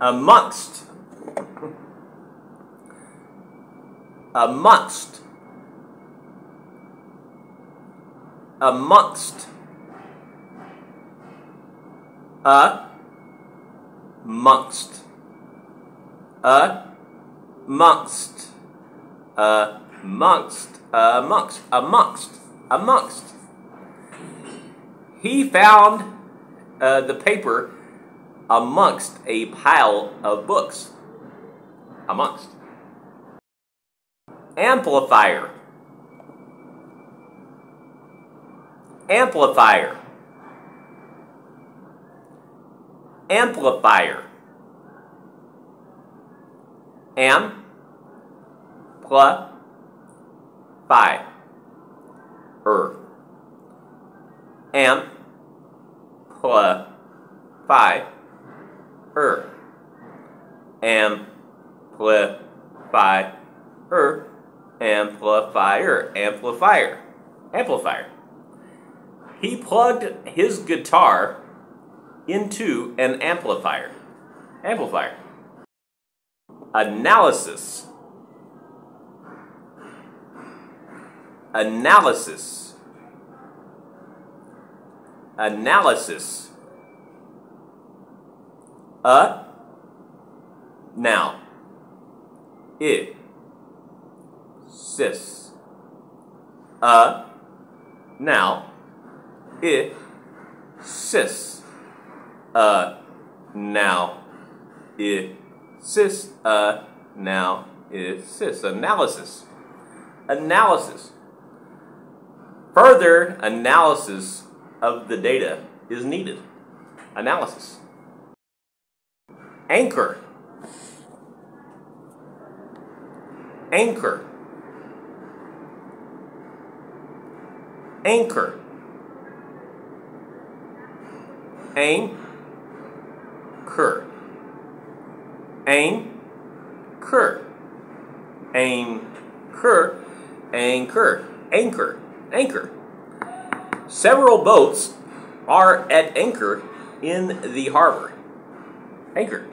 amongst. Amongst. Amongst. A. Amongst a. Amongst amongst amongst amongst. Amongst. He found uh, the paper amongst a pile of books. Amongst. Amplifier. Amplifier. Amplifier. Am plus phi er. Am plus phi er am plus phi er amplifier amplifier amplifier he plugged his guitar into an amplifier. Amplifier. Analysis. Analysis. Analysis. A. Now. It. Sis. A. Now. It. Sis uh, now, it, sis, uh, now, it, sis. Analysis. Analysis. Further analysis of the data is needed. Analysis. Anchor. Anchor. Anchor. Aim cur. Ain, cur. Ain, cur. Anchor. Anchor. Anchor. Several boats are at anchor in the harbor. Anchor.